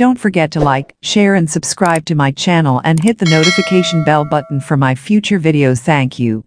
Don't forget to like, share and subscribe to my channel and hit the notification bell button for my future videos. Thank you.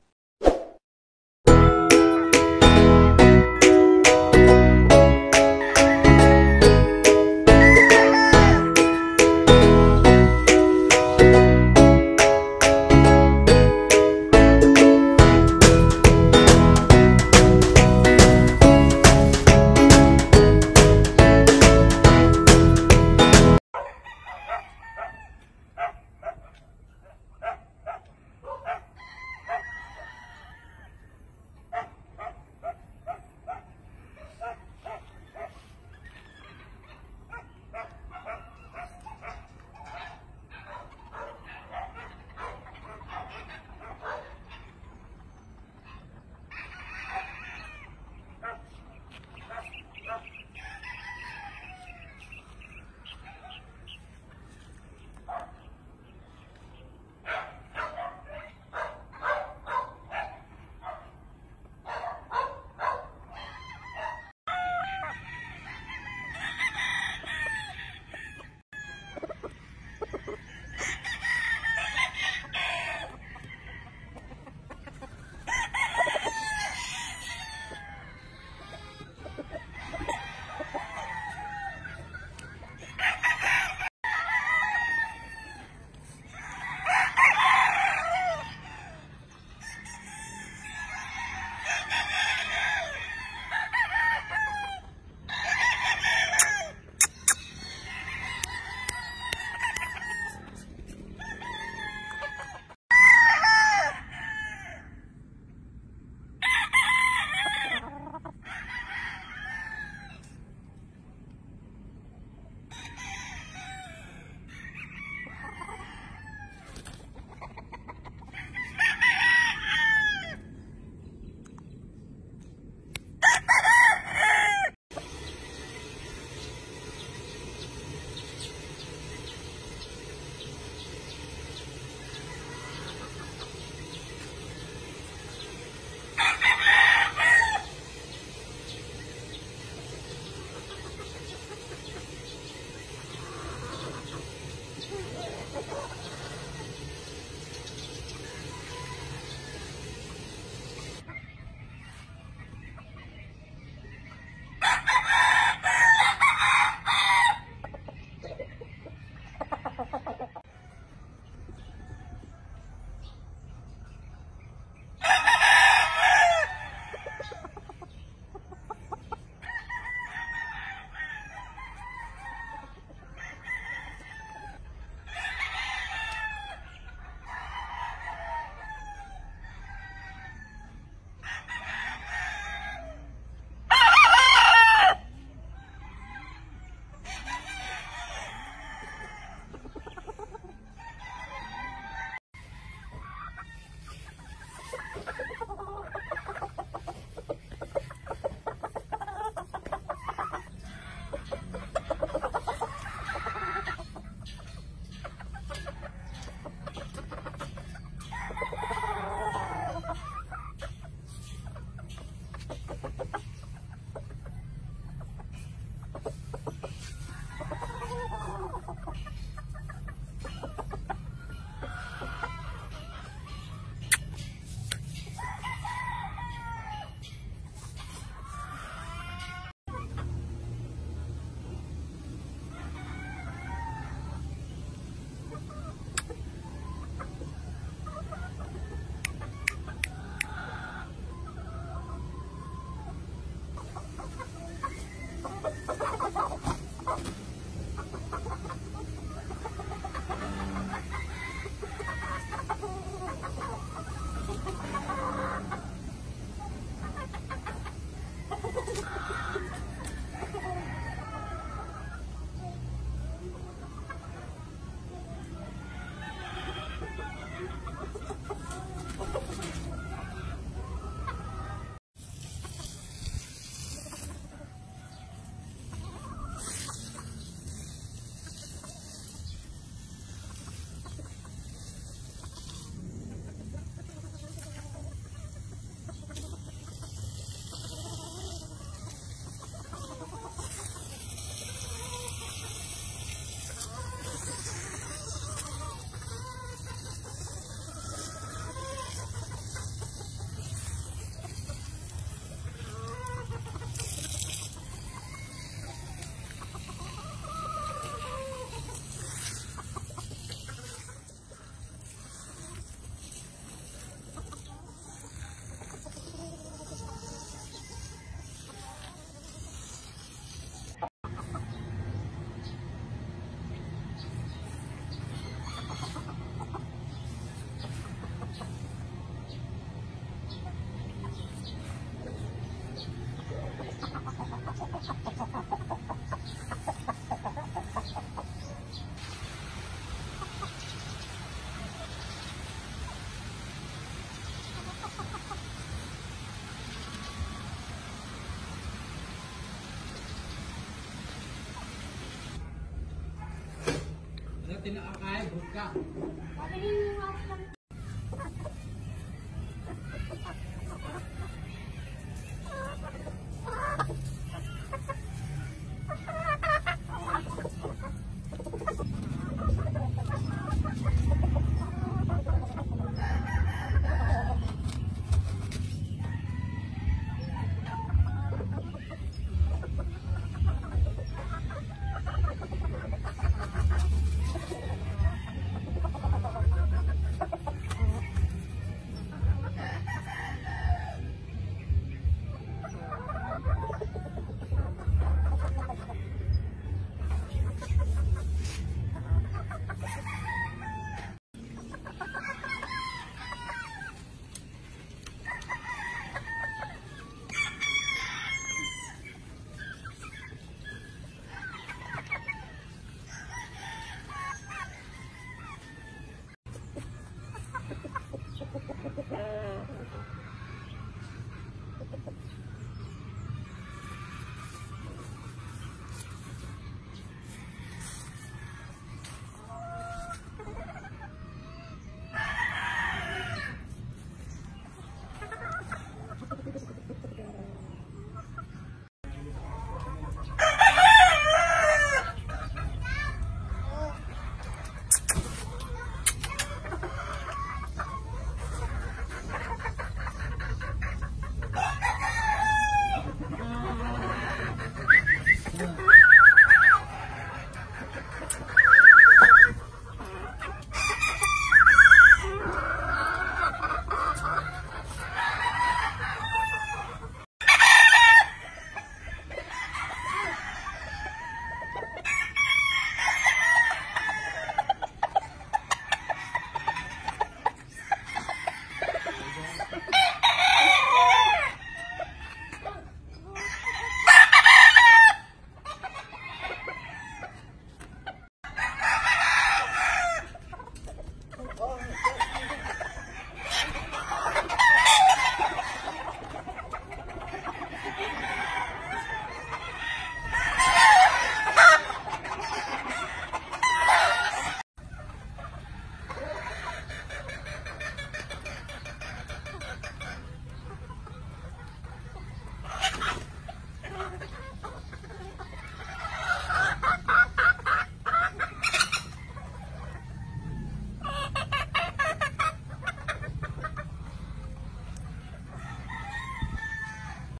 Ka. Patayin mo nga lang